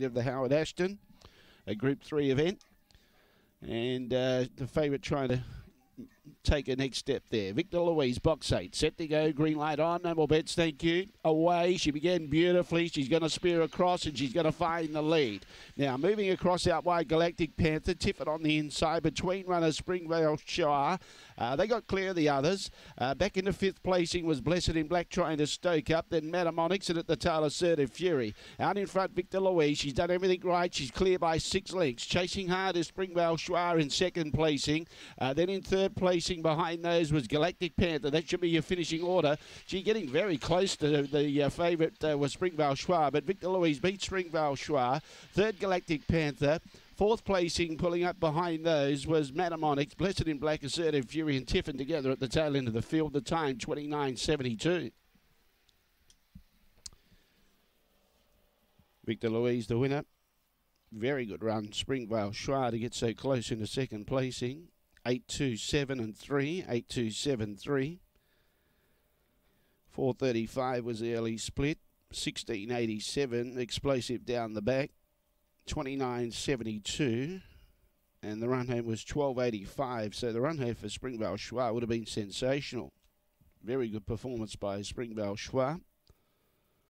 of the Howard Ashton, a Group 3 event. And uh, the favourite trying to take a next step there. Victor Louise, box eight, set to go, green light on, no more bets, thank you. Away, she began beautifully. She's going to spear across and she's going to find the lead. Now, moving across out wide, Galactic Panther, Tiffin on the inside, between runners, Springvale Shire. Uh, they got clear of the others. Uh, back into fifth placing was Blessed in Black trying to stoke up. Then Madam and at the tail Assertive Fury. Out in front, Victor Louise. She's done everything right. She's clear by six lengths. Chasing hard is Springvale Shire in second placing. Uh, then in third placing behind those was Galactic Panther. That should be your finishing order. She's getting very close to the uh, favourite uh, was Springvale Schwa, but Victor Louise beat Springvale Schwa. Third Galactic Panther. Fourth placing, pulling up behind those, was Madam Onyx, Blessed in Black, Assertive Fury, and Tiffin together at the tail end of the field. The time, 29.72. Victor Louise, the winner. Very good run. Springvale Schwa to get so close into second placing. 8 2 7 and 3 827 3 435 was the early split. 1687, explosive down the back. 29.72 and the run home was 12.85 so the run home for Springvale Schwa would have been sensational. Very good performance by Springvale Schwa